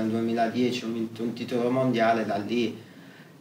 nel 2010 ho vinto un titolo mondiale, da lì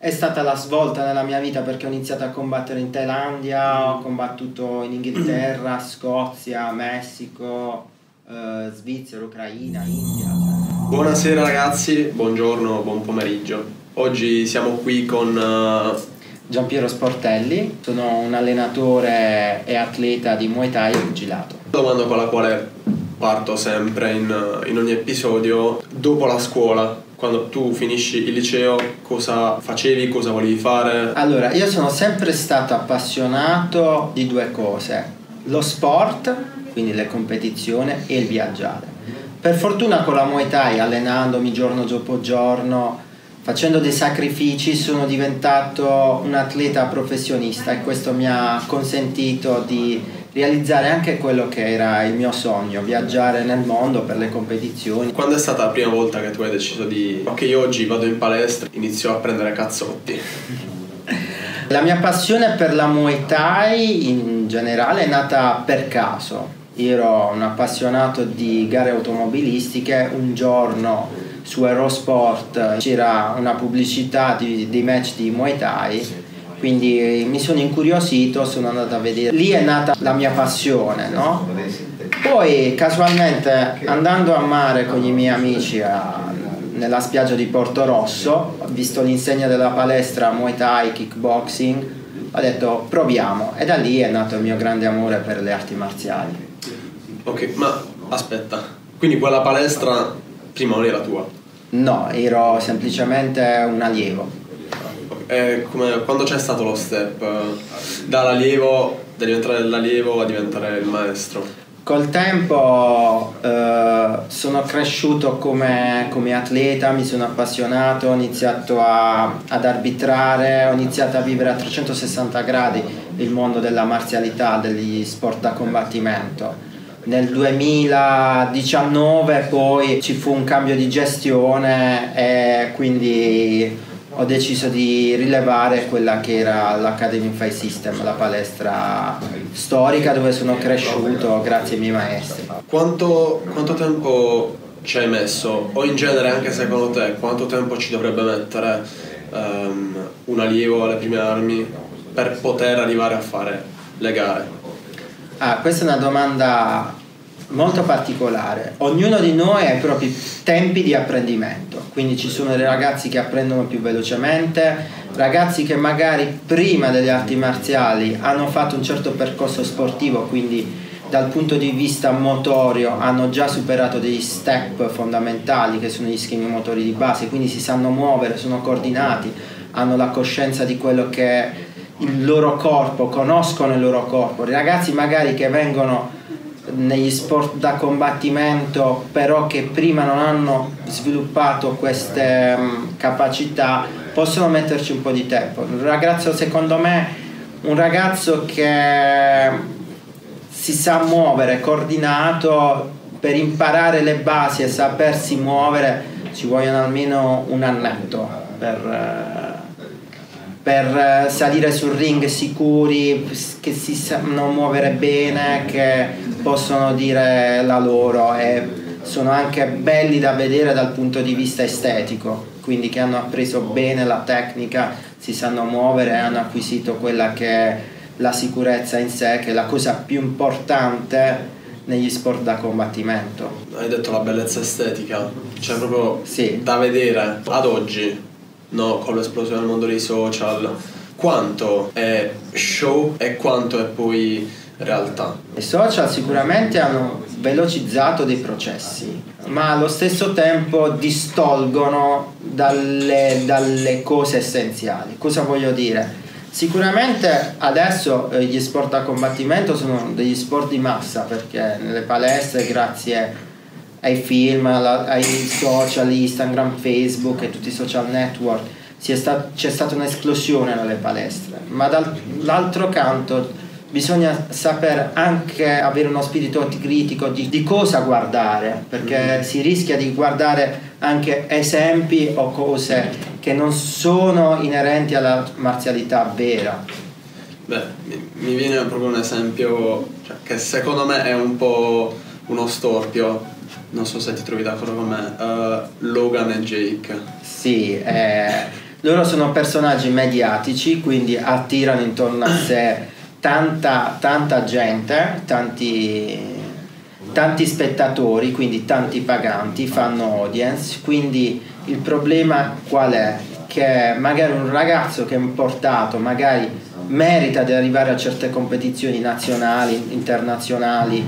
è stata la svolta nella mia vita perché ho iniziato a combattere in Thailandia, ho combattuto in Inghilterra, Scozia, Messico, eh, Svizzera, Ucraina, India. Cioè. Buonasera ragazzi, buongiorno, buon pomeriggio. Oggi siamo qui con uh... Giampiero Sportelli, sono un allenatore e atleta di Muay Thai e pugilato. Domanda con la quale parto sempre in, in ogni episodio, dopo la scuola quando tu finisci il liceo cosa facevi, cosa volevi fare? Allora, io sono sempre stato appassionato di due cose, lo sport, quindi le competizioni e il viaggiare. Per fortuna con la Muay Thai, allenandomi giorno dopo giorno, facendo dei sacrifici, sono diventato un atleta professionista e questo mi ha consentito di realizzare anche quello che era il mio sogno, viaggiare nel mondo per le competizioni. Quando è stata la prima volta che tu hai deciso di ok oggi vado in palestra, inizio a prendere cazzotti? La mia passione per la Muay Thai in generale è nata per caso. Io ero un appassionato di gare automobilistiche, un giorno su Eurosport c'era una pubblicità di, di match di Muay Thai quindi mi sono incuriosito, sono andato a vedere. Lì è nata la mia passione, no? Poi casualmente andando a mare con i miei amici a, nella spiaggia di Porto Rosso, ho visto l'insegna della palestra Muay Thai, kickboxing, ho detto proviamo e da lì è nato il mio grande amore per le arti marziali. Ok, ma aspetta, quindi quella palestra prima non era tua? No, ero semplicemente un allievo è come quando c'è stato lo step dall'allievo, da diventare l'allievo a diventare il maestro? Col tempo eh, sono cresciuto come, come, atleta, mi sono appassionato, ho iniziato a, ad arbitrare, ho iniziato a vivere a 360 gradi il mondo della marzialità, degli sport da combattimento. Nel 2019 poi ci fu un cambio di gestione e quindi ho deciso di rilevare quella che era l'Academy Fight System, la palestra storica dove sono cresciuto grazie ai miei maestri. Quanto, quanto tempo ci hai messo, o in genere anche secondo te, quanto tempo ci dovrebbe mettere um, un allievo alle prime armi per poter arrivare a fare le gare? Ah, questa è una domanda molto particolare. Ognuno di noi ha i propri tempi di apprendimento, quindi ci sono dei ragazzi che apprendono più velocemente, ragazzi che magari prima delle arti marziali hanno fatto un certo percorso sportivo, quindi dal punto di vista motorio hanno già superato degli step fondamentali che sono gli schemi motori di base, quindi si sanno muovere, sono coordinati, hanno la coscienza di quello che è il loro corpo, conoscono il loro corpo. I ragazzi magari che vengono negli sport da combattimento però che prima non hanno sviluppato queste um, capacità possono metterci un po' di tempo. Un ragazzo secondo me un ragazzo che si sa muovere coordinato per imparare le basi e sapersi muovere ci vogliono almeno un annetto per, per salire sul ring sicuri che si sanno muovere bene che possono dire la loro e sono anche belli da vedere dal punto di vista estetico, quindi che hanno appreso bene la tecnica, si sanno muovere e hanno acquisito quella che è la sicurezza in sé, che è la cosa più importante negli sport da combattimento. Hai detto la bellezza estetica, cioè proprio sì. da vedere ad oggi, no, con l'esplosione del mondo dei social, quanto è show e quanto è poi realtà. I social sicuramente hanno velocizzato dei processi, ma allo stesso tempo distolgono dalle, dalle cose essenziali. Cosa voglio dire? Sicuramente adesso eh, gli sport a combattimento sono degli sport di massa perché nelle palestre grazie ai film, alla, ai social, Instagram, Facebook e tutti i social network stat- c'è stata un'esplosione nelle palestre, ma dall'altro canto bisogna saper anche avere uno spirito critico di, di cosa guardare, perché mm-hmm. si rischia di guardare anche esempi o cose che non sono inerenti alla marzialità vera. Beh, mi viene proprio un esempio cioè, che secondo me è un po' uno storpio. Non so se ti trovi d'accordo con me, uh, Logan e Jake. Sì, eh, loro sono personaggi mediatici, quindi attirano intorno a sé tanta, tanta gente, tanti, tanti spettatori, quindi tanti paganti, fanno audience, quindi il problema qual è? Che magari un ragazzo che è portato, magari merita di arrivare a certe competizioni nazionali, internazionali,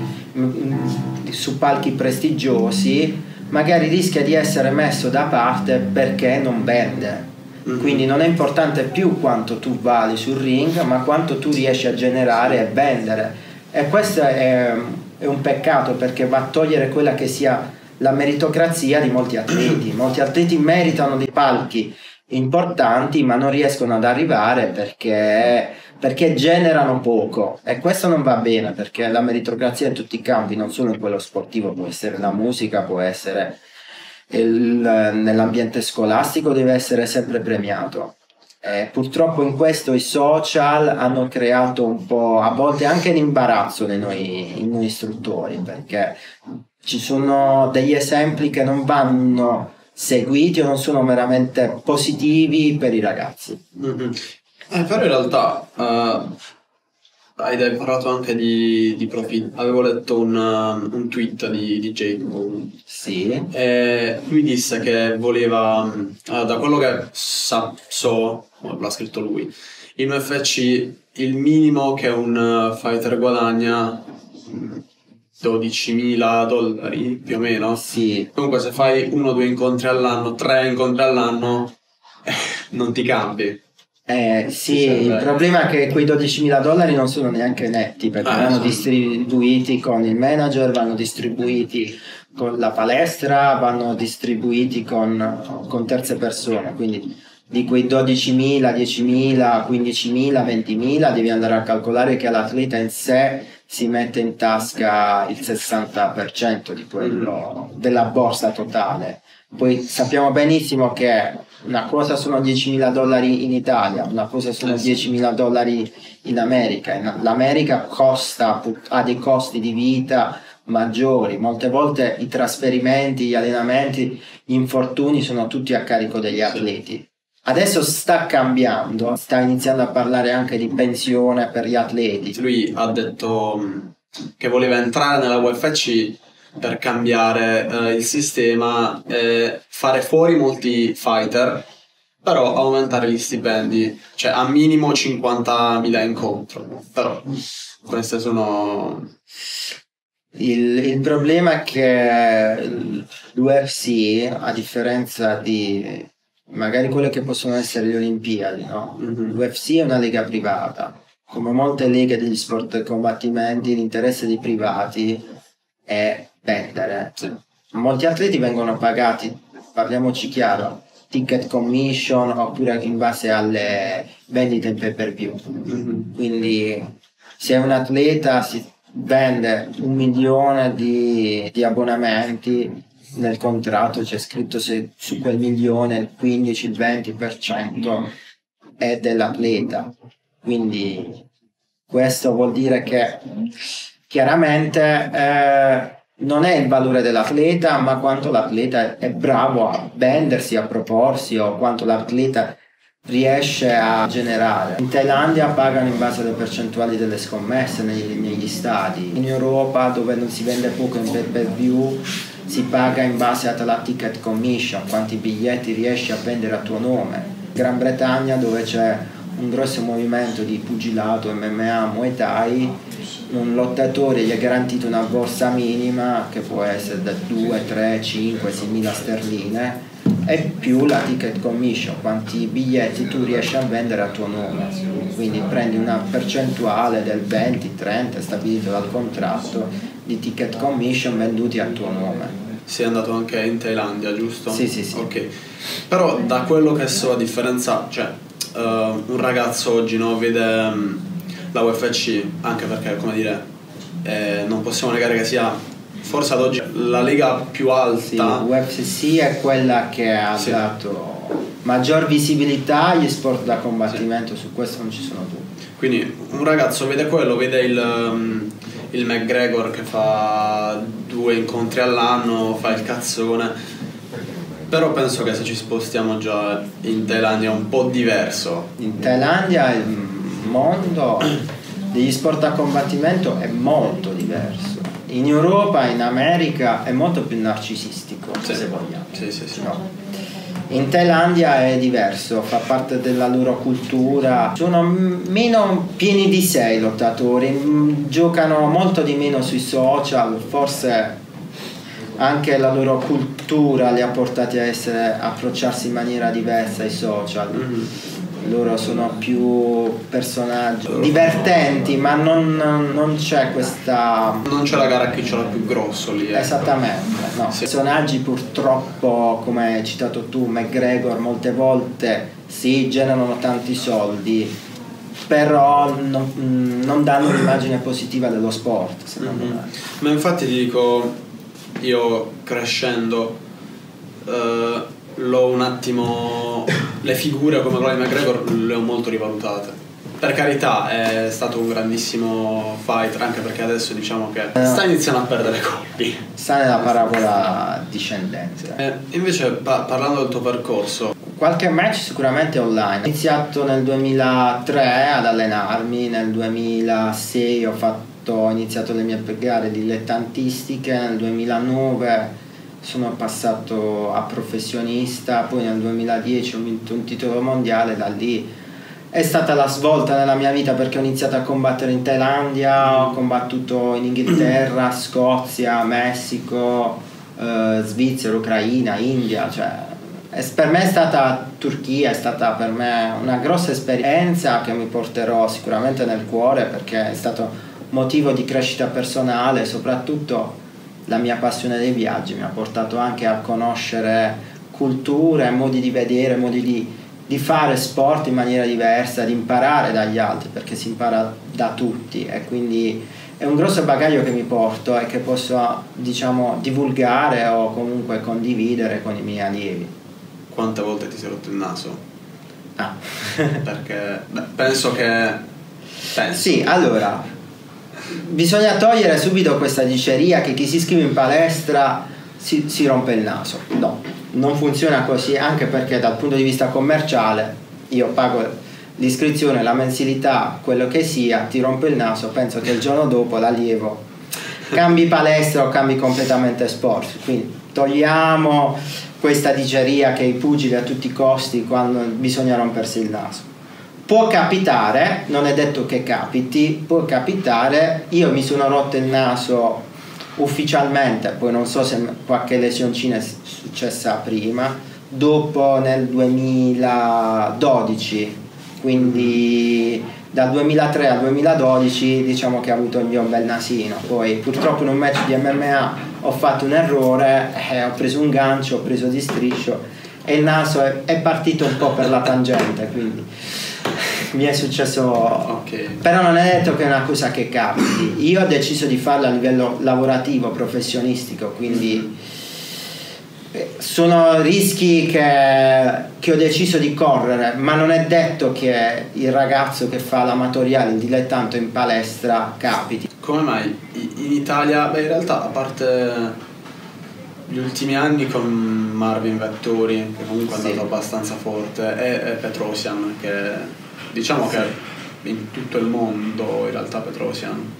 su palchi prestigiosi, magari rischia di essere messo da parte perché non vende. Mm-hmm. Quindi non è importante più quanto tu vali sul ring, ma quanto tu riesci a generare e vendere. E questo è, è un peccato perché va a togliere quella che sia la meritocrazia di molti atleti. Molti atleti meritano dei palchi importanti, ma non riescono ad arrivare perché perché generano poco e questo non va bene perché la meritocrazia in tutti i campi, non solo in quello sportivo, può essere la musica, può essere nell'ambiente scolastico, deve essere sempre premiato. Eh, purtroppo in questo i social hanno creato un po' a volte anche l'imbarazzo nei noi, noi istruttori perché ci sono degli esempi che non vanno seguiti o non sono veramente positivi per i ragazzi. Mm-hmm. Eh, però in realtà uh, hai parlato anche di, di profili. Avevo letto un, um, un tweet di, di Jake Sì. E lui disse che voleva, uh, da quello che sa, so, l'ha scritto lui, in UFC il minimo che un fighter guadagna 12.000 dollari più o meno. Sì. Comunque se fai uno o due incontri all'anno, tre incontri all'anno, non ti cambi. Eh, sì, il problema è che quei 12.000 dollari non sono neanche netti perché ah, vanno distribuiti con il manager, vanno distribuiti con la palestra, vanno distribuiti con, con terze persone. Quindi di quei 12.000, 10.000, 15.000, 20.000 devi andare a calcolare che l'atleta in sé si mette in tasca il 60% di quello, della borsa totale. Poi sappiamo benissimo che una cosa sono 10.000 dollari in Italia, una cosa sono 10.000 dollari in America. L'America costa, ha dei costi di vita maggiori, molte volte i trasferimenti, gli allenamenti, gli infortuni sono tutti a carico degli atleti. Adesso sta cambiando, sta iniziando a parlare anche di pensione per gli atleti. Lui ha detto che voleva entrare nella UFC per cambiare eh, il sistema, eh, fare fuori molti fighter, però aumentare gli stipendi, cioè a minimo 50.000 incontro. Però queste sono... Il, il problema è che l'UFC, a differenza di magari quelle che possono essere le Olimpiadi, no? Mm-hmm. L'UFC è una lega privata. Come molte leghe degli sport e combattimenti, l'interesse dei privati è vendere. Molti atleti vengono pagati, parliamoci chiaro, ticket commission oppure in base alle vendite in pay per view. Mm-hmm. Quindi se un atleta si vende un milione di, di abbonamenti nel contratto c'è scritto se su quel milione il 15 il 20% è dell'atleta quindi questo vuol dire che chiaramente eh, non è il valore dell'atleta, ma quanto l'atleta è bravo a vendersi, a proporsi o quanto l'atleta riesce a generare. In Thailandia pagano in base alle percentuali delle scommesse negli, negli stadi. In Europa, dove non si vende poco in pay per view, si paga in base alla ticket commission, quanti biglietti riesci a vendere a tuo nome. In Gran Bretagna, dove c'è un grosso movimento di pugilato, MMA, Muay Thai, un lottatore gli è garantito una borsa minima che può essere da 2, 3, 5, 6 mila sterline e più la ticket commission, quanti biglietti tu riesci a vendere a tuo nome. Quindi prendi una percentuale del 20-30 stabilito dal contratto di ticket commission venduti a tuo nome. Sei andato anche in Thailandia, giusto? Sì, sì, sì. Ok. Però da quello che so a differenza, cioè uh, un ragazzo oggi no, vede um, la UFC, anche perché, come dire, eh, non possiamo negare che sia forse ad oggi la lega più alta. Sì, UFC è quella che ha sì. dato maggior visibilità agli sport da combattimento, sì. su questo non ci sono dubbi. Quindi un ragazzo vede quello, vede il, um, il McGregor che fa due incontri all'anno, fa il cazzone. Però penso che se ci spostiamo già in Thailandia è un po' diverso. In Thailandia il mondo degli sport a combattimento è molto diverso. In Europa, in America è molto più narcisistico, Sì. se vogliamo. Sì, sì. No. In Thailandia è diverso, fa parte della loro cultura, sono meno pieni di sé i lottatori, giocano molto di meno sui social, forse anche la loro cultura li ha portati a essere, approcciarsi in maniera diversa ai social. Mhm. Loro sono più personaggi divertenti, ma non, non c'è questa Non c'è la gara a chi ce l'ha più grosso lì. ecco. Esattamente, no. Sì. personaggi purtroppo, come hai citato tu, McGregor, molte volte sì, generano tanti soldi, però non, non danno un'immagine positiva dello sport, secondo Mhm. me. Ma infatti ti dico, io crescendo eh, l'ho un attimo le figure come di McGregor le ho molto rivalutate. Per carità è stato un grandissimo fighter anche perché adesso diciamo che sta iniziando a perdere colpi. Sta nella parabola discendente. Eh, invece pa- parlando del tuo percorso, Qualche match sicuramente online. Ho iniziato nel 2003 ad allenarmi, nel 2006 ho, fatto, ho iniziato le mie gare dilettantistiche, nel 2009 sono passato a professionista, poi nel 2010 ho vinto un titolo mondiale, da lì è stata la svolta nella mia vita perché ho iniziato a combattere in Thailandia, ho combattuto in Inghilterra, Scozia, Messico, eh, Svizzera, Ucraina, India, cioè es- per me è stata Turchia, è stata per me una grossa esperienza che mi porterò sicuramente nel cuore perché è stato motivo di crescita personale, soprattutto la mia passione dei viaggi mi ha portato anche a conoscere culture, modi di vedere, modi di, di fare sport in maniera diversa, di imparare dagli altri, perché si impara da tutti e quindi è un grosso bagaglio che mi porto e che posso diciamo divulgare o comunque condividere con i miei allievi. quante volte ti sei rotto il naso? Ah. Perché beh, penso che... Penso. Sì, allora, bisogna togliere subito questa diceria che chi si iscrive in palestra si, si rompe il naso. No, non funziona così, anche perché dal punto di vista commerciale io pago l'iscrizione, la mensilità, quello che sia, ti rompe il naso, penso che il giorno dopo l'allievo cambi palestra o cambi completamente sport. Quindi togliamo questa diceria che i pugili a tutti i costi quando bisogna rompersi il naso. Può capitare, non è detto che capiti, può capitare, io mi sono rotto il naso ufficialmente, poi non so se qualche lesioncina è successa prima, dopo nel 2012, quindi dal 2003 al 2012 diciamo che ho avuto il mio bel nasino, poi purtroppo in un match di MMA ho fatto un errore, eh, ho preso un gancio, ho preso di striscio e il naso è, è partito un po' per la tangente, quindi mi è successo Ok. però non è detto che è una cosa che capiti. Io ho deciso di farlo a livello lavorativo, professionistico, quindi eh, sono rischi che, che ho deciso di correre, ma non è detto che il ragazzo che fa l'amatoriale, il dilettante in palestra capiti. Come mai in Italia, beh in realtà a parte gli ultimi anni con Marvin Vettori, che comunque è Sì. andato abbastanza forte, e, e Petrosian, che diciamo che in tutto il mondo in realtà Petrosian.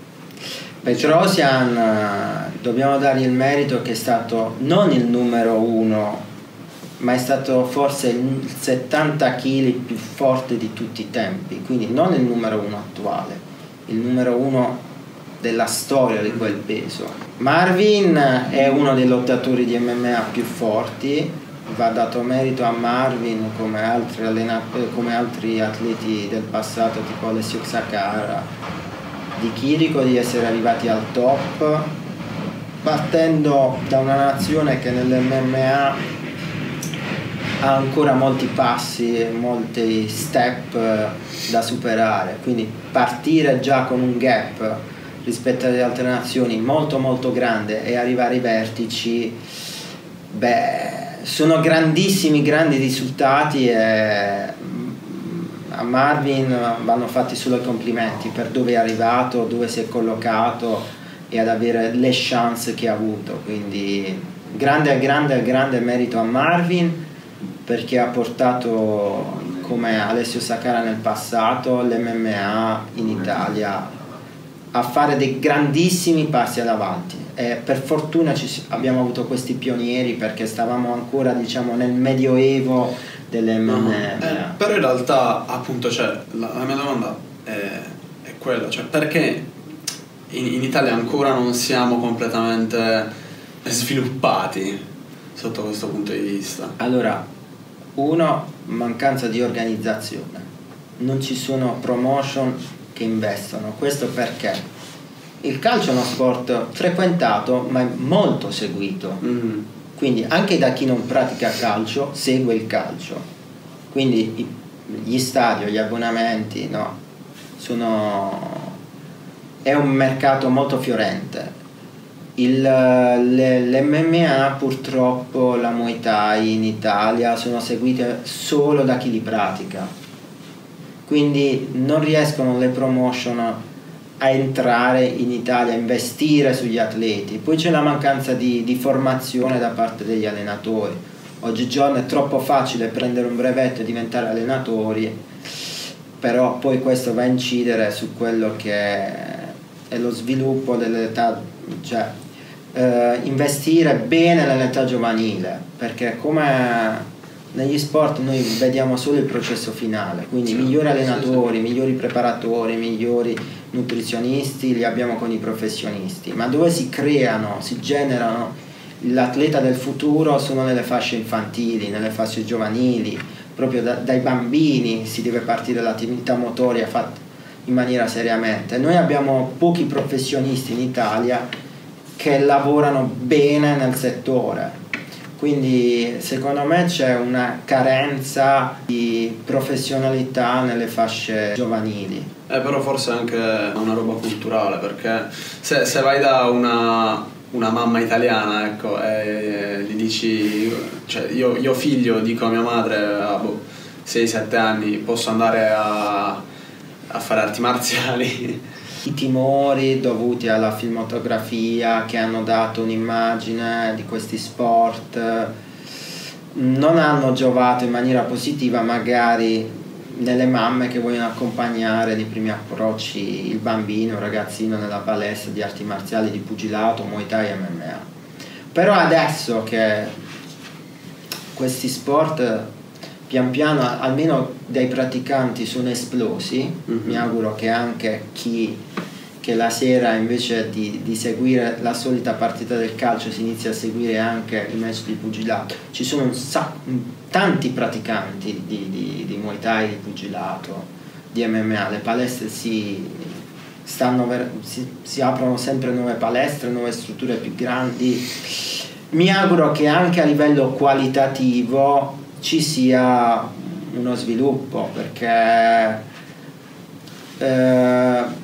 Petrosian dobbiamo dargli il merito che è stato non il numero uno, ma è stato forse il 70 kg più forte di tutti i tempi, quindi non il numero uno attuale, il numero uno della storia di quel peso. Marvin è uno dei lottatori di MMA più forti, va dato merito a Marvin come altri, eh, come altri atleti del passato tipo Alessio Sakara, di Chirico di essere arrivati al top partendo da una nazione che nell'MMA ha ancora molti passi e molti step eh, da superare. Quindi partire già con un gap rispetto alle altre nazioni molto molto grande e arrivare ai vertici beh sono grandissimi grandi risultati e mm, a Marvin vanno fatti solo i complimenti per dove è arrivato, dove si è collocato, e ad avere le chance che ha avuto. Quindi grande, grande, grande merito a Marvin perché ha portato come Alessio Sacara nel passato l'MMA in Italia a fare dei grandissimi passi avanti e per fortuna ci, abbiamo avuto questi pionieri perché stavamo ancora diciamo nel medioevo dell'MMA no, eh, però in realtà appunto cioè, la, la, mia domanda è, è quella cioè perché in, in Italia ancora non siamo completamente sviluppati sotto questo punto di vista? Allora uno mancanza di organizzazione. Non ci sono promotion che investono. Questo perché il calcio è uno sport frequentato ma molto seguito. Mm. quindi anche da chi non pratica calcio segue il calcio. Quindi gli stadi gli abbonamenti no, sono è un mercato molto fiorente. Il, le, l'MMA purtroppo la Muay Thai in Italia sono seguite solo da chi li pratica. Quindi non riescono le promotion a entrare in Italia, a investire sugli atleti. Poi c'è la mancanza di, di, formazione da parte degli allenatori. Oggigiorno è troppo facile prendere un brevetto e diventare allenatori, però poi questo va a incidere su quello che è lo sviluppo dell'età, cioè eh, investire bene nell'età giovanile, perché come negli sport noi vediamo solo il processo finale, quindi certo, migliori allenatori, sì, sì. migliori preparatori, migliori nutrizionisti li abbiamo con i professionisti, ma dove si creano, si generano l'atleta del futuro sono nelle fasce infantili, nelle fasce giovanili, proprio da, dai bambini si deve partire l'attività motoria fatta in maniera seriamente. Noi abbiamo pochi professionisti in Italia che lavorano bene nel settore quindi secondo me c'è una carenza di professionalità nelle fasce giovanili. Eh, però forse anche una roba culturale, perché se, se vai da una, una, mamma italiana ecco, e gli dici, cioè io, io figlio dico a mia madre a boh, 6-7 anni posso andare a, a fare arti marziali? I timori dovuti alla filmotografia che hanno dato un'immagine di questi sport non hanno giovato in maniera positiva magari nelle mamme che vogliono accompagnare nei primi approcci il bambino, il ragazzino nella palestra di arti marziali, di pugilato, Muay Thai e MMA. Però adesso che questi sport pian piano almeno dai praticanti sono esplosi, mm-hmm. mi auguro che anche chi che la sera invece di, di, seguire la solita partita del calcio si inizia a seguire anche i match di pugilato. Ci sono un sacco, tanti praticanti di, di, di Muay Thai, di pugilato, di MMA, le palestre si, stanno, si, si aprono sempre nuove palestre, nuove strutture più grandi. Mi auguro che anche a livello qualitativo ci sia uno sviluppo perché eh,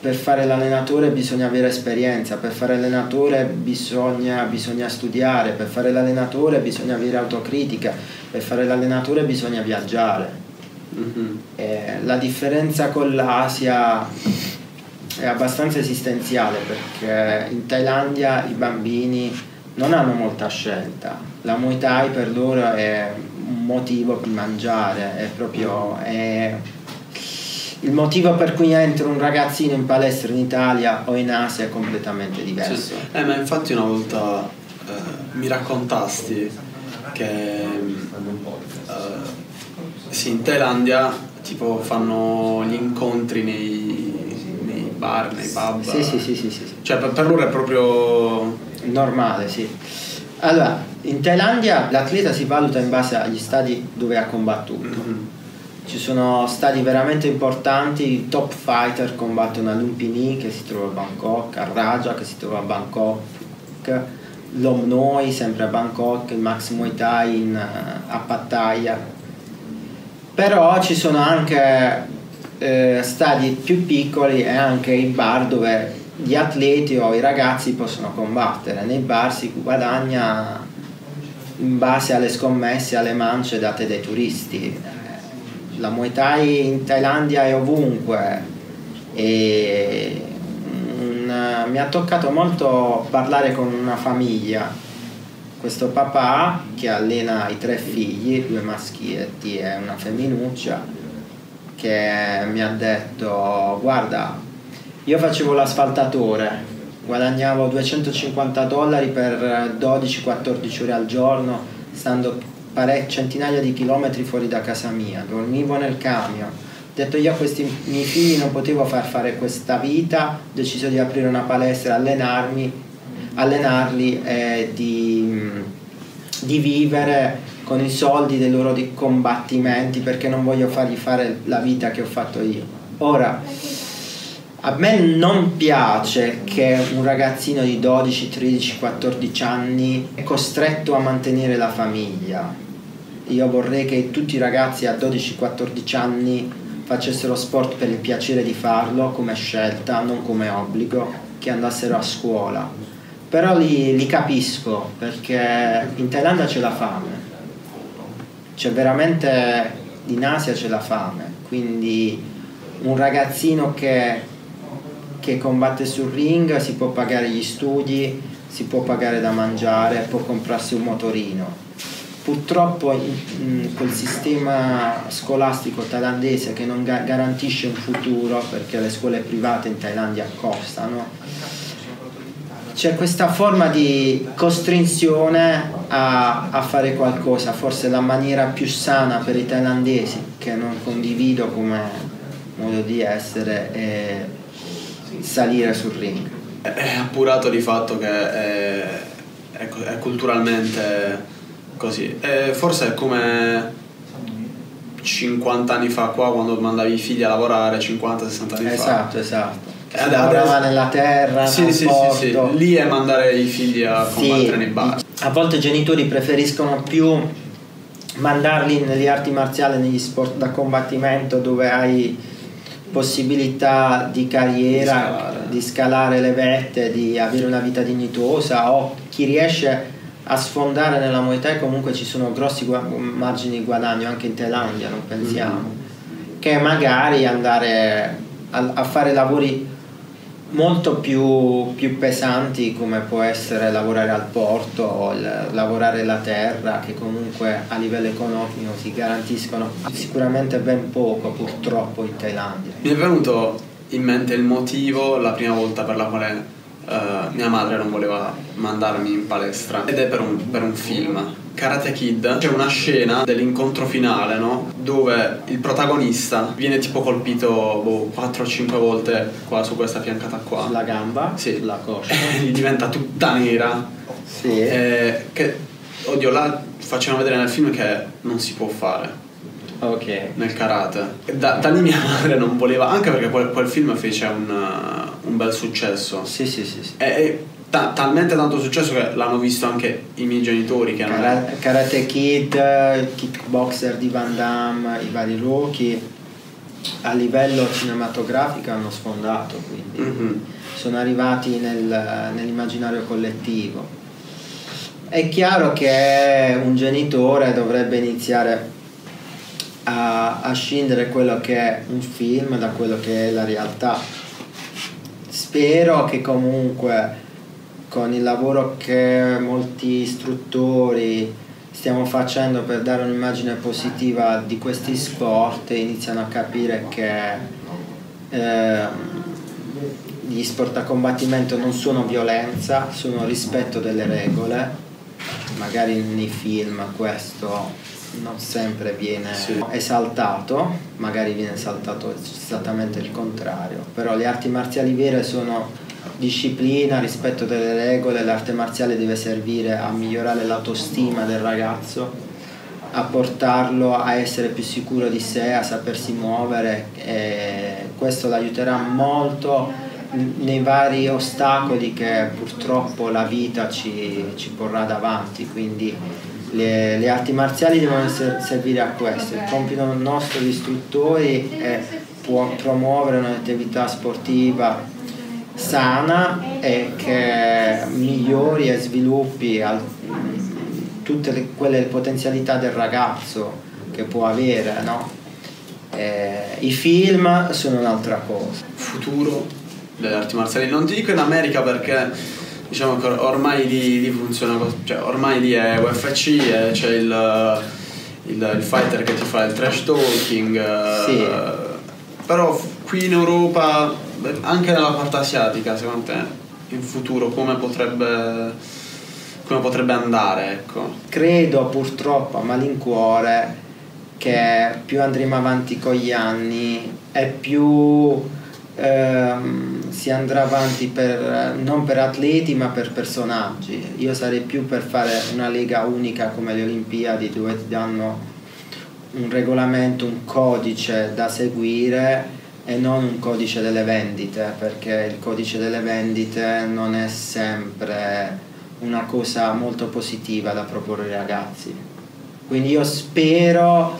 per fare l'allenatore bisogna avere esperienza, per fare l'allenatore bisogna, bisogna, studiare, per fare l'allenatore bisogna avere autocritica, per fare l'allenatore bisogna viaggiare. Mm-hmm. Eh, la differenza con l'Asia è abbastanza esistenziale perché in Thailandia i bambini non hanno molta scelta. La Muay Thai per loro è un motivo per mangiare, è proprio è il motivo per cui entra un ragazzino in palestra in Italia o in Asia è completamente diverso. Sì. Eh, ma infatti una volta eh, mi raccontasti che eh, sì, in Thailandia tipo fanno gli incontri nei, nei bar, nei pub. Sì, sì, sì, sì, sì. Cioè per, per loro è proprio normale, sì. Allora, in Thailandia l'atleta si valuta in base agli stadi dove ha combattuto. Mm-hmm. Ci sono stadi veramente importanti, i top fighter combattono a Lumpini che si trova a Bangkok, a Raja che si trova a Bangkok, l'Om Noi sempre a Bangkok, il Max Muay Thai in, a Pattaya. Però ci sono anche eh, stadi più piccoli e anche i bar dove gli atleti o i ragazzi possono combattere. Nei bar si guadagna in base alle scommesse, alle mance date dai turisti. La Muay Thai in Thailandia è ovunque e un, eh, mi ha toccato molto parlare con una famiglia. Questo papà che allena i tre figli, due maschietti e una femminuccia, che mi ha detto guarda, io facevo l'asfaltatore, guadagnavo 250 dollari per 12-14 ore al giorno, stando pare- centinaia di chilometri fuori da casa mia, dormivo nel camion. Detto io a questi miei figli non potevo far fare questa vita, ho deciso di aprire una palestra, allenarmi, allenarli e di, di vivere con i soldi dei loro combattimenti perché non voglio fargli fare la vita che ho fatto io. Ora, a me non piace che un ragazzino di 12, 13, 14 anni è costretto a mantenere la famiglia. Io vorrei che tutti i ragazzi a 12-14 anni facessero sport per il piacere di farlo come scelta, non come obbligo, che andassero a scuola. Però li, li capisco perché in Thailandia c'è la fame, c'è veramente in Asia c'è la fame, quindi un ragazzino che, che combatte sul ring si può pagare gli studi, si può pagare da mangiare, può comprarsi un motorino. Purtroppo quel sistema scolastico thailandese che non ga- garantisce un futuro perché le scuole private in Thailandia costano, c'è questa forma di costrinzione a, a, fare qualcosa, forse la maniera più sana per i thailandesi, che non condivido come modo di essere, è salire sul ring. È appurato di fatto che è, è, è culturalmente così. E forse è come 50 anni fa qua quando mandavi i figli a lavorare, 50-60 anni esatto, fa. Esatto, esatto Eh, lavorava nella terra, sì, nel sì, sì, sì, lì è mandare i figli a combattere nei bar. A volte i genitori preferiscono più mandarli nelle arti marziali, negli sport da combattimento dove hai possibilità di carriera, Di scalare. di scalare le vette, di avere una vita dignitosa o chi riesce a sfondare nella Muay Thai comunque ci sono grossi gua- margini di guadagno anche in Thailandia, non pensiamo, che magari andare a, a fare lavori molto più, più pesanti come può essere lavorare al porto o lavorare la terra che comunque a livello economico si garantiscono sicuramente ben poco purtroppo in Thailandia. Mi è venuto in mente il motivo la prima volta per la quale eh, mia madre non voleva mandarmi in palestra ed è per un, per un film. Karate Kid c'è una scena dell'incontro finale, no? Dove il protagonista viene tipo colpito boh, 4-5 volte qua su questa fiancata qua. Sulla gamba, Sì. sulla coscia. gli diventa tutta nera. Sì. Eh, che, oddio, là facevano vedere nel film che non si può fare Ok. nel karate. Da, da lì mia madre non voleva, anche perché quel, quel film fece un, un bel successo. Sì, sì, sì. sì. E, e ta- talmente tanto successo che l'hanno visto anche i miei genitori che hanno... Kara- Karate Kid, il kickboxer di Van Damme, i vari rookie a livello cinematografico hanno sfondato, quindi Mhm. sono arrivati nel- nell'immaginario collettivo. È chiaro che un genitore dovrebbe iniziare a, a scindere quello che è un film da quello che è la realtà. Spero che comunque con il lavoro che molti istruttori stiamo facendo per dare un'immagine positiva di questi sport iniziano a capire che ehm, gli sport a combattimento non sono violenza, sono rispetto delle regole. Magari nei film questo non sempre viene Sì. esaltato, magari viene esaltato esattamente il contrario, però le arti marziali vere sono disciplina, rispetto delle regole, l'arte marziale deve servire a migliorare l'autostima del ragazzo, a portarlo a essere più sicuro di sé, a sapersi muovere e questo l'aiuterà molto nei vari ostacoli che purtroppo la vita ci, ci porrà davanti, quindi le, le arti marziali devono essere- servire a questo, il compito nostro di istruttori è promuovere un'attività sportiva sana e che migliori e sviluppi al- tutte le- quelle potenzialità del ragazzo che può avere, no? Eh, I film sono un'altra cosa. Futuro delle arti marziali. Non ti dico in America perché diciamo che ormai lì, lì funziona così, cioè ormai lì è UFC e c'è il, il, il, fighter che ti fa il trash talking. Sì. eh, però qui in Europa, anche nella parte asiatica, secondo te in futuro come potrebbe, come potrebbe andare? Ecco. Credo purtroppo a malincuore che più andremo avanti con gli anni e più ehm, si andrà avanti per, non per atleti ma per personaggi. Io sarei più per fare una lega unica come le Olimpiadi dove ti danno un regolamento, un codice da seguire e non un codice delle vendite, perché il codice delle vendite non è sempre una cosa molto positiva da proporre ai ragazzi. Quindi io spero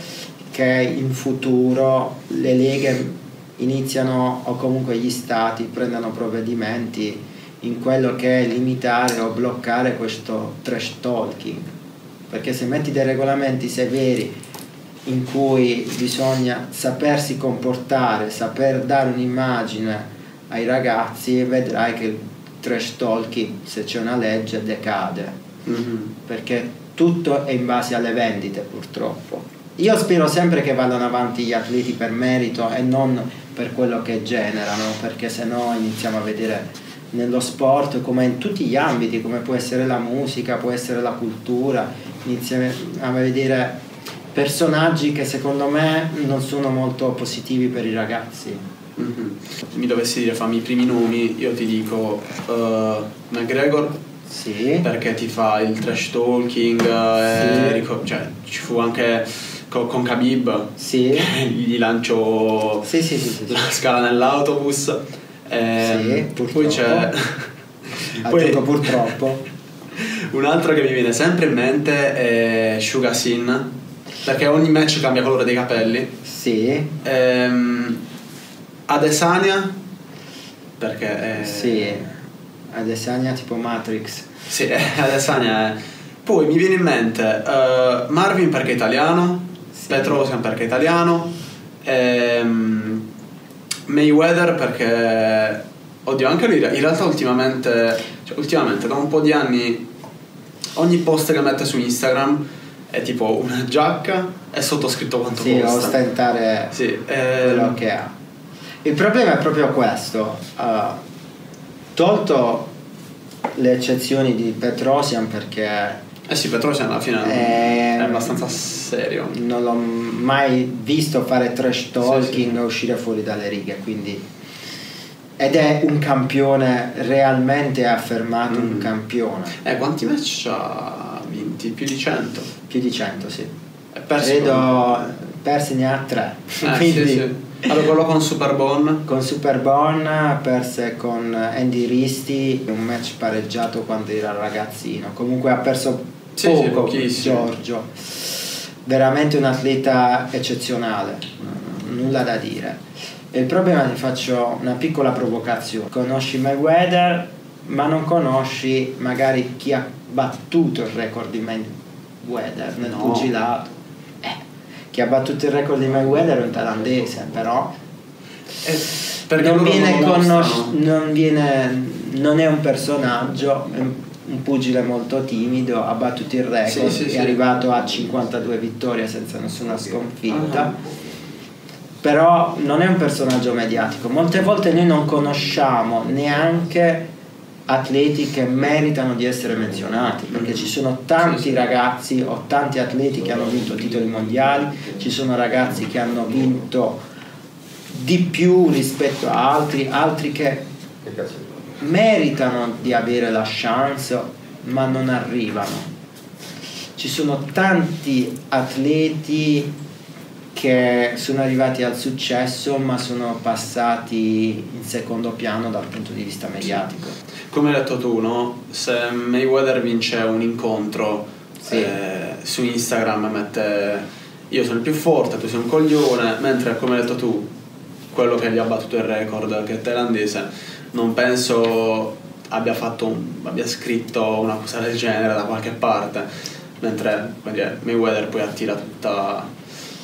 che in futuro le leghe iniziano o comunque gli stati prendano provvedimenti in quello che è limitare o bloccare questo trash talking. Perché se metti dei regolamenti severi in cui bisogna sapersi comportare, saper dare un'immagine ai ragazzi, vedrai che il trash talking, se c'è una legge, decade. Perché tutto è in base alle vendite purtroppo. Io spero sempre che vadano avanti gli atleti per merito e non per quello che generano, perché se no iniziamo a vedere nello sport come in tutti gli ambiti, come può essere la musica, può essere la cultura, iniziamo a vedere personaggi che secondo me non sono molto positivi per i ragazzi. Mm-hmm. Se mi dovessi dire fammi i primi nomi, io ti dico uh, McGregor Sì. perché ti fa il trash talking, eh, Sì. ricor- cioè ci fu anche co- con Khabib, Sì. gli lancio Sì, la scala nell'autobus. Ehm, Sì, poi c'è poi- purtroppo. un altro che mi viene sempre in mente è Suga Sin perché ogni match cambia colore dei capelli. Sì. Ehm, Adesanya perché è, Sì. Adesanya tipo Matrix. Sì, Adesanya è. Poi mi viene in mente eh, Marvin perché è italiano, Sì. Petrosian perché è italiano, ehm, Mayweather perché. Oddio, anche lui in realtà ultimamente, cioè, ultimamente da un po' di anni ogni post che mette su Instagram è tipo una giacca e sottoscritto quanto Sì, costa. ostentare Sì, quello ehm, che ha. Il problema è proprio questo. uh, tolto le eccezioni di Petrosian perché eh sì, Petrosian alla fine Eh, è abbastanza serio. non l'ho mai visto fare trash talking Sì, e uscire fuori dalle righe, quindi ed è un campione realmente affermato, un Mm. campione. Eh, quanti match ha vinti? Più di 100. Più di 100, sì. Credo persi ne ha tre. Eh, quindi sì, sì. Allora quello con Superbone. con Superborn perse con Andy Risti un match pareggiato quando era ragazzino. Comunque ha perso Sì, sì, poco pochissimo. Giorgio. Veramente un atleta eccezionale, nulla da dire. E il problema ti faccio una piccola provocazione. Conosci Mayweather, ma non conosci magari chi ha battuto il record di Mayweather nel No. pugilato. Eh, chi ha battuto il record di Mayweather è un thailandese, però Eh, non viene, non lo conos- mostrano. non viene non è un personaggio, è un, un pugile molto timido, ha battuto il record, Sì, sì, è sì. arrivato a 52 vittorie senza nessuna sconfitta. Ah. Però non è un personaggio mediatico. Molte volte noi non conosciamo neanche atleti che meritano di essere menzionati, perché ci sono tanti ragazzi o tanti atleti che hanno vinto titoli mondiali, ci sono ragazzi che hanno vinto di più rispetto a altri, altri che meritano di avere la chance ma non arrivano. Ci sono tanti atleti che sono arrivati al successo ma sono passati in secondo piano dal punto di vista mediatico. Come hai detto tu, no? Se Mayweather vince un incontro Sì. eh, su Instagram mette io sono il più forte, tu sei un coglione, mentre come hai detto tu, quello che gli ha battuto il record, che è thailandese, non penso abbia fatto un- abbia scritto una cosa del genere da qualche parte. Mentre dire, Mayweather poi attira tutta,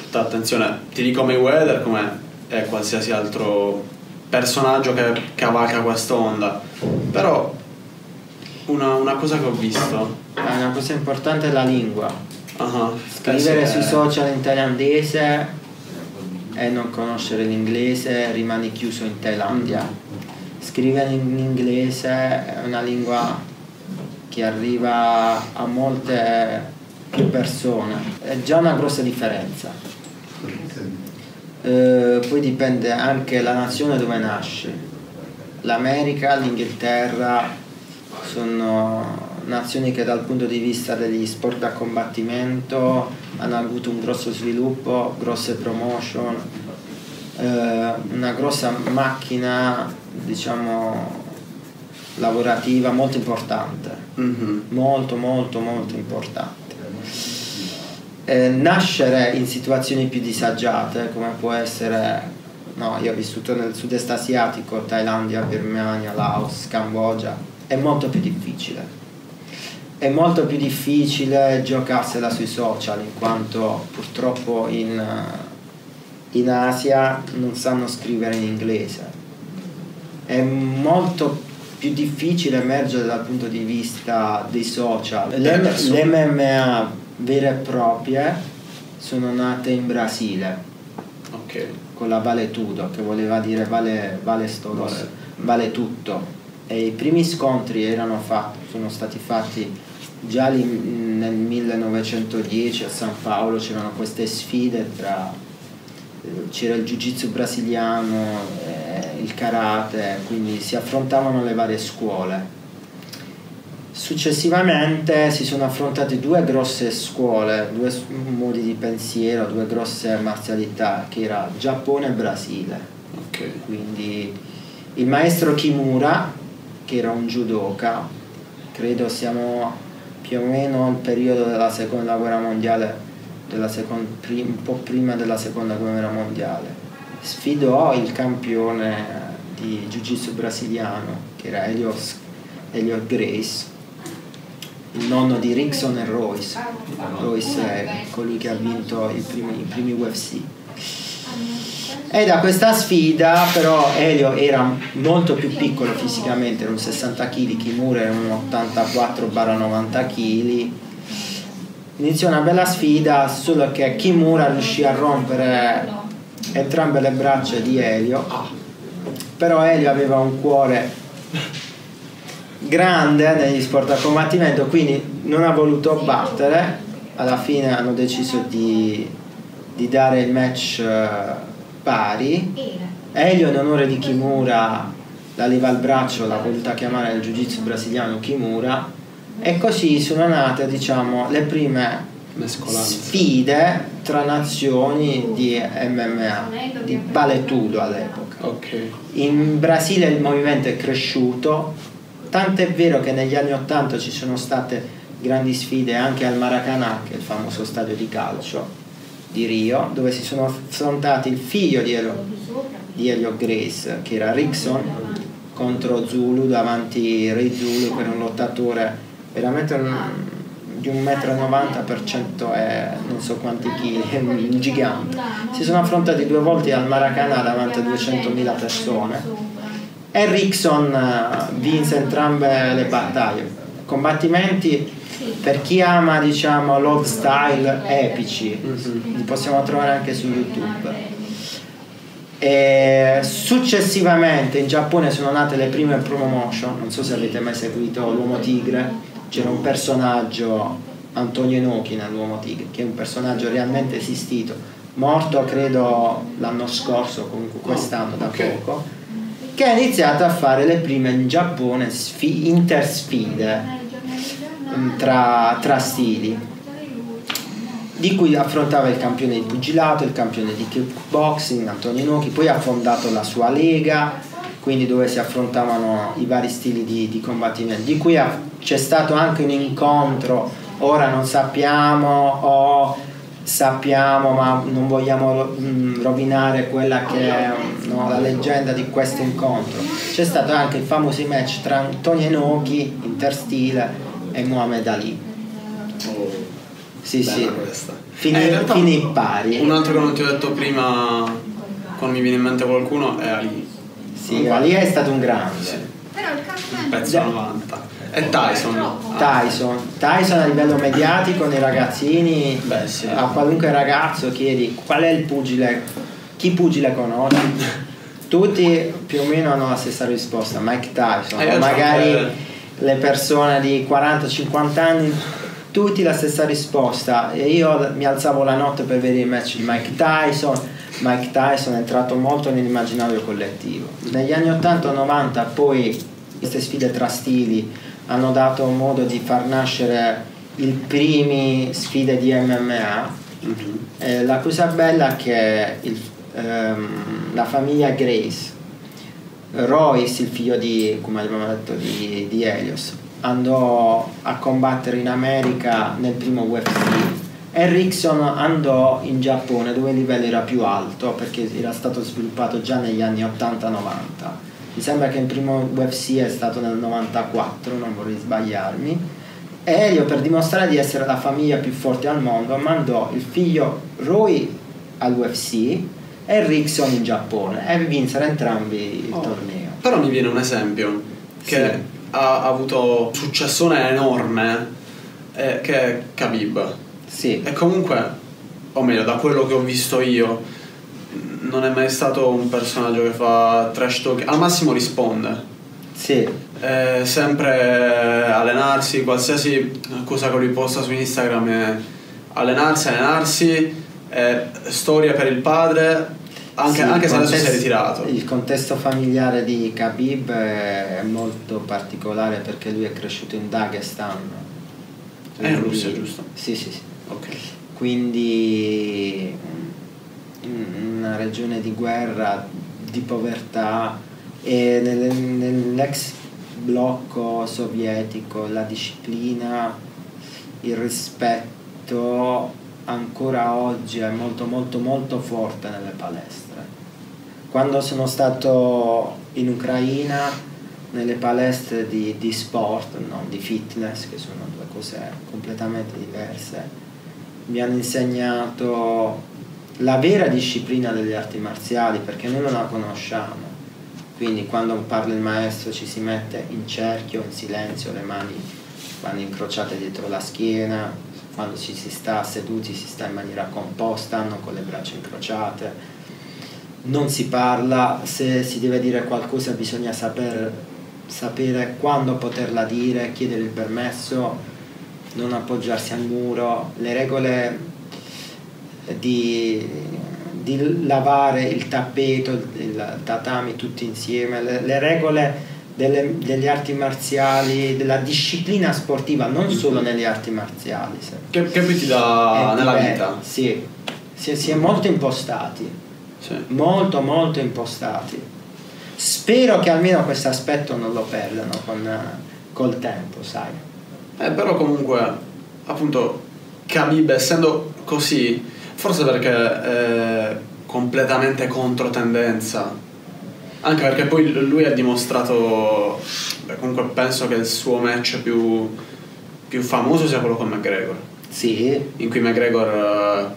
tutta l'attenzione. Ti dico Mayweather come è qualsiasi altro personaggio che cavalca quest'onda. Però una, una cosa che ho visto. Ah, una cosa importante è la lingua. Uh-huh. Scrivere Eh, sui social in thailandese e non conoscere l'inglese rimani chiuso in Thailandia. Scrivere in inglese è una lingua che arriva a molte più persone, è già una grossa differenza. Eh, poi dipende anche la nazione dove nasci. L'America, l'Inghilterra sono nazioni che dal punto di vista degli sport da combattimento hanno avuto un grosso sviluppo, grosse promotion, eh, una grossa macchina diciamo lavorativa molto importante Mhm. molto molto molto importante Eh, nascere in situazioni più disagiate come può essere no, io ho vissuto nel sud-est asiatico Thailandia, Birmania, Laos, Cambogia è molto più difficile è molto più difficile giocarsela sui social in quanto purtroppo in, eh, in Asia non sanno scrivere in inglese è molto più difficile emergere dal punto di vista dei social. Le, persone. le MMA vere e proprie sono nate in Brasile Ok. con la Vale Tudo, che voleva dire vale, vale, sto- Vale. vale tutto. E i primi scontri erano fatti, sono stati fatti già lì nel 1910 a San Paolo, c'erano queste sfide tra eh, c'era il jiu-jitsu brasiliano, eh, il karate, quindi si affrontavano le varie scuole. Successivamente si sono affrontate due grosse scuole, due modi di pensiero, due grosse marzialità, che era Giappone e Brasile. Ok. Quindi il maestro Kimura, che era un judoka, credo siamo più o meno al periodo della seconda guerra mondiale, della secon- pri- un po' prima della seconda guerra mondiale, sfidò il campione di jiu-jitsu brasiliano, che era Helios, Elliot Grace, il nonno di Rickson e Royce. Royce è colui che ha vinto primi, i primi UFC. E da questa sfida però Elio era molto più piccolo fisicamente, era un 60 kg, Kimura era un 84-90 kg. Iniziò una bella sfida, solo che Kimura riuscì a rompere entrambe le braccia di Elio, però Elio aveva un cuore grande negli sport da combattimento, quindi non ha voluto battere, alla fine hanno deciso di, di dare il match eh, pari. Elio in onore di Kimura la leva al braccio, l'ha voluta chiamare nel jiu-jitsu brasiliano Kimura e così sono nate diciamo le prime sfide tra nazioni di MMA, di Valetudo all'epoca. Ok. In Brasile il movimento è cresciuto, tanto è vero che negli anni 80 ci sono state grandi sfide anche al Maracanã, che è il famoso stadio di calcio di Rio, dove si sono affrontati il figlio di Elio, di Elio Grace, che era Rickson, contro Zulu davanti Re Zulu, che era un lottatore veramente un- di 1,90 m per 100 e non so quanti chili, un gigante. Si sono affrontati due volte al Maracanã davanti a 200.000 persone e Rickson eh, vinse entrambe le battaglie. Combattimenti per chi ama diciamo l'old style epici, li possiamo trovare anche su YouTube. E successivamente in Giappone sono nate le prime promotion, non so se avete mai seguito l'Uomo Tigre, c'era un personaggio, Antonio Inoki nell'Uomo Tigre, che è un personaggio realmente esistito, morto credo l'anno scorso, comunque quest'anno da ok. poco, che ha iniziato a fare le prime in Giappone sfi- intersfide mm, tra, tra stili di cui affrontava il campione di pugilato, il campione di kickboxing, Antonio Inoki, poi ha fondato la sua lega, quindi dove si affrontavano i vari stili di, di combattimento, di cui ha- c'è stato anche un incontro, ora non sappiamo o sappiamo ma non vogliamo mm, rovinare quella che è no, la leggenda di questo incontro. C'è stato anche il famoso match tra Antonio Inoki, interstile, e Muhammad Ali. Oh, Sì, sì. Finì, Eh, in realtà finì pari. Un altro che non ti ho detto prima, quando mi viene in mente qualcuno, è Ali. Sì, lì è stato un grande. Però il caso Un pezzo 90. E Tyson. Tyson, Tyson a livello mediatico nei ragazzini, Beh, sì. a qualunque ragazzo chiedi qual è il pugile, chi pugile conosci? Tutti più o meno hanno la stessa risposta, Mike Tyson, Eh, magari anche- le persone di 40-50 anni, tutti la stessa risposta e io mi alzavo la notte per vedere il match di Mike Tyson, Mike Tyson è entrato molto nell'immaginario collettivo. Negli anni 80-90 poi queste sfide tra stili hanno dato modo di far nascere i primi sfide di MMA. Mhm. Eh, la cosa bella è che il- ehm, la famiglia Grace, Royce, il figlio di, come abbiamo detto, di, di Helios, andò a combattere in America nel primo UFC e Rickson andò in Giappone dove il livello era più alto perché era stato sviluppato già negli anni 80-90. Mi sembra che il primo UFC è stato nel 94, non vorrei sbagliarmi. Elio per dimostrare di essere la famiglia più forte al mondo mandò il figlio Roy all'UFC e Rickson in Giappone e vinsero entrambi il Oh. torneo. Però mi viene un esempio che Sì. ha avuto successone enorme eh, che è Khabib. Sì, E comunque, o meglio, da quello che ho visto io, non è mai stato un personaggio che fa trash talk, al massimo risponde. sì, Eh, sempre allenarsi, qualsiasi cosa che lui posta su Instagram è allenarsi, allenarsi, eh, storia per il padre, anche, Sì, anche se adesso si è ritirato. Il contesto familiare di Khabib è molto particolare perché lui è cresciuto in Dagestan. È in Quindi- Russia, giusto? Sì, sì, sì. Ok. Quindi mm, una regione di guerra, di povertà e nel- nell'ex blocco sovietico la disciplina, il rispetto ancora oggi è molto molto molto forte nelle palestre. Quando sono stato in Ucraina, nelle palestre di, di sport, non di fitness, che sono due cose completamente diverse, mi hanno insegnato la vera disciplina delle arti marziali perché noi non la conosciamo. Quindi quando parla il maestro ci si mette in cerchio, in silenzio, le mani vanno incrociate dietro la schiena, quando ci si sta seduti si sta in maniera composta, non con le braccia incrociate. Non si parla, se si deve dire qualcosa bisogna saper, sapere quando poterla dire, chiedere il permesso, non appoggiarsi al muro, le regole di, di lavare il tappeto, il tatami tutti insieme, le, le regole delle, delle arti marziali, della disciplina sportiva, non solo nelle arti marziali. Che, che poi ti dà è nella diver- vita? Sì, si, si è molto impostati, Sì. molto molto impostati. Spero che almeno questo aspetto non lo perdano con, col tempo, sai. Eh, però comunque, appunto, Khabib essendo così, forse perché è completamente controtendenza. Anche perché poi lui ha dimostrato, comunque penso che il suo match più, più famoso sia quello con McGregor, Sì, in cui McGregor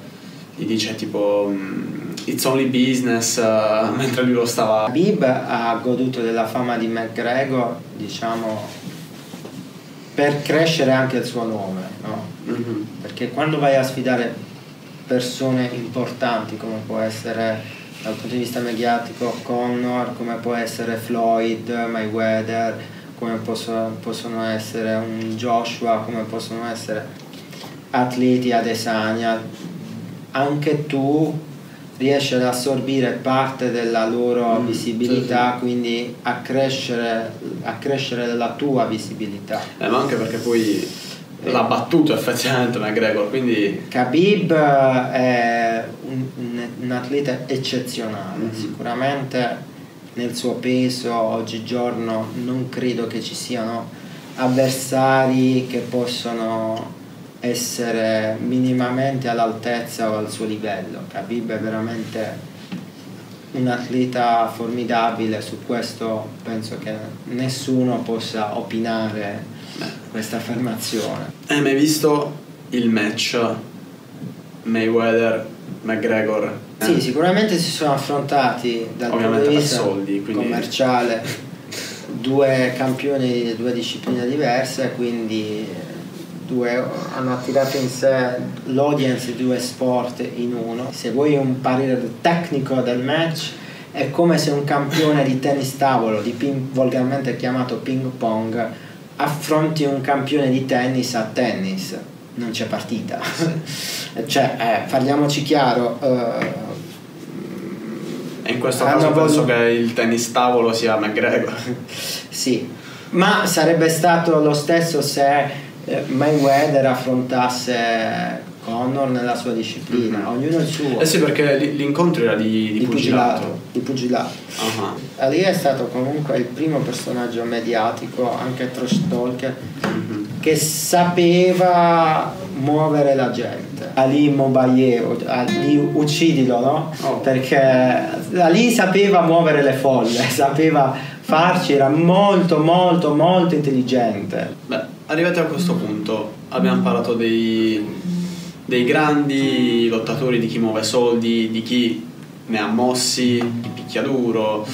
eh, gli dice tipo mm, it's only business, eh, mentre lui lo stava... Habib ha goduto della fama di McGregor, diciamo, per crescere anche il suo nome, no? Mhm. Perché quando vai a sfidare persone importanti come può essere dal punto di vista mediatico Connor, come può essere Floyd, Mayweather, come posso- possono essere un Joshua, come possono essere atleti Adesanya, anche tu riesci ad assorbire parte della loro Mm, visibilità, quindi a crescere, a crescere la tua visibilità. Eh, ma anche perché poi l'ha battuto effettivamente McGregor, quindi... Khabib eh, è un, un- atleta eccezionale, Mhm. sicuramente nel suo peso oggigiorno non credo che ci siano avversari che possono essere minimamente all'altezza o al suo livello. Khabib è veramente un atleta formidabile, su questo penso che nessuno possa opinare questa affermazione. Hai mai visto il match Mayweather McGregor. Sì, Eh, sicuramente si sono affrontati dal punto Ovviamente di per vista soldi, quindi- commerciale due campioni di due discipline diverse, quindi due hanno attirato in sé l'audience di due sport in uno. Se vuoi un parere tecnico del match, è come se un campione di tennis tavolo, di ping, volgarmente chiamato ping pong, affronti un campione di tennis a tennis. Non c'è partita. cioè, eh, parliamoci chiaro. eh, E in questo caso penso che il tennis tavolo sia McGregor. Sì, ma sarebbe stato lo stesso se eh, Mayweather affrontasse Connor nella sua disciplina, Mhm. ognuno il suo. Eh sì, perché l'incontro era di, di, di pugilato. pugilato. Di pugilato. Ah, Ali è stato comunque il primo personaggio mediatico, anche trash talker, mhm. che sapeva muovere la gente. Ali Mobaye, Ali uccidilo, no? Oh. Perché Ali sapeva muovere le folle, sapeva farci, era molto molto molto intelligente. Beh, arrivati a questo punto abbiamo parlato dei, dei grandi lottatori, di chi muove soldi, di chi ne ha mossi, di picchiaduro.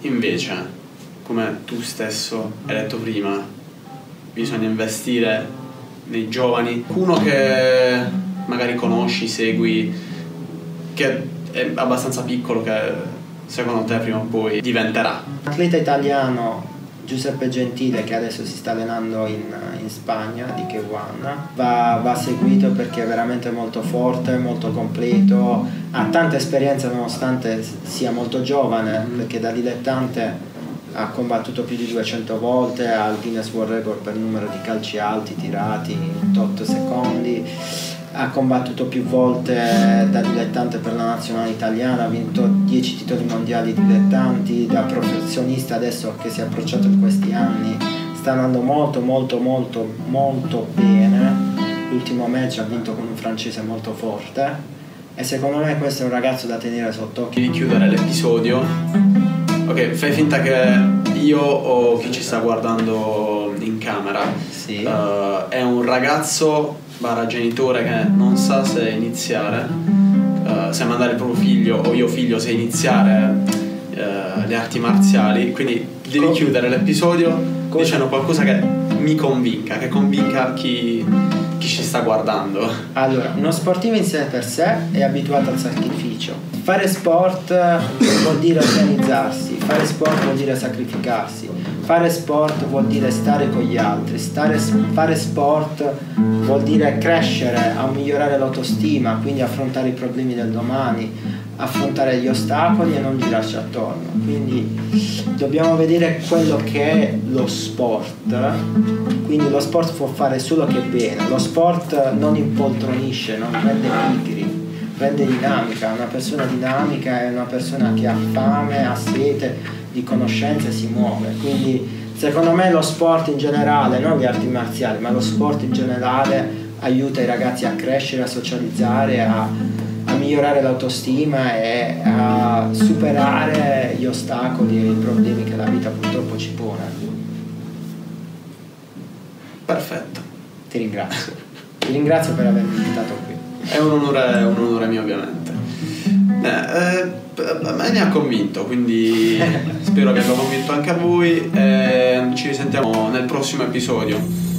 Invece, come tu stesso hai detto prima, bisogna investire nei giovani. Uno che magari conosci, segui, che è abbastanza piccolo, che secondo te prima o poi diventerà. L'atleta italiano Giuseppe Gentile che adesso si sta allenando in, in Spagna di K1 va, va seguito perché è veramente molto forte, molto completo, ha tanta esperienza nonostante sia molto giovane perché da dilettante ha combattuto più di 200 volte al Guinness World Record per numero di calci alti tirati in 8 secondi ha combattuto più volte da dilettante per la nazionale italiana, ha vinto 10 titoli mondiali dilettanti, da professionista adesso che si è approcciato in questi anni sta andando molto molto molto molto bene, l'ultimo match ha vinto con un francese molto forte e secondo me questo è un ragazzo da tenere sott'occhio. di chiudere l'episodio. Ok, fai finta che io o chi ci sta guardando in camera Sì. eh, è un ragazzo barra genitore che non sa se iniziare, eh, se mandare il proprio figlio o io figlio se iniziare eh, le arti marziali, quindi devi Co- chiudere l'episodio Cosa- dicendo qualcosa che mi convinca, che convinca chi, chi ci sta guardando. Allora, uno sportivo in sé per sé è abituato al sacrificio. Fare sport vuol dire organizzarsi, fare sport vuol dire sacrificarsi, fare sport vuol dire stare con gli altri, stare- fare sport vuol dire crescere, migliorare l'autostima, quindi affrontare i problemi del domani, affrontare gli ostacoli e non girarci attorno. Quindi dobbiamo vedere quello che è lo sport. Quindi lo sport può fare solo che bene, lo sport non impoltronisce, non rende pigri, rende dinamica, una persona dinamica è una persona che ha fame, ha sete di conoscenze e si muove. Quindi secondo me lo sport in generale, non le arti marziali, ma lo sport in generale aiuta i ragazzi a crescere, a socializzare, a, a migliorare l'autostima e a superare gli ostacoli e i problemi che la vita purtroppo ci pone. Perfetto. Ti ringrazio. Ti ringrazio per avermi invitato qui. È un onore, un onore mio ovviamente. Eh, eh, me ne ha convinto, quindi spero che abbia convinto anche a voi. e ci risentiamo nel prossimo episodio.